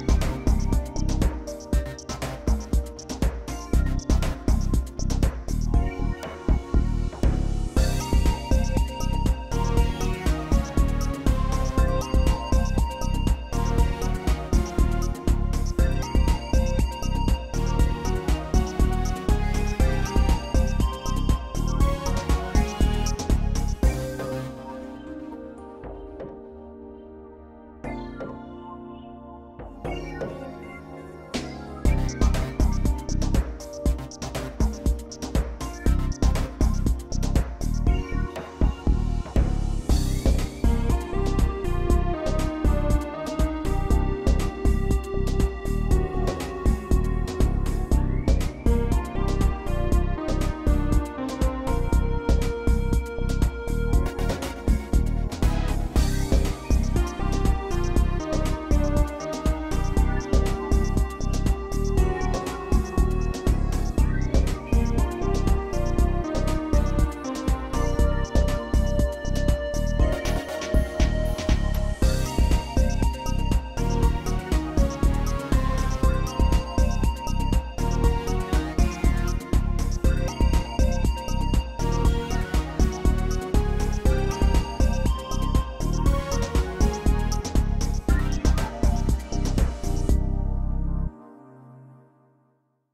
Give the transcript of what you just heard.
Bye. Thank you.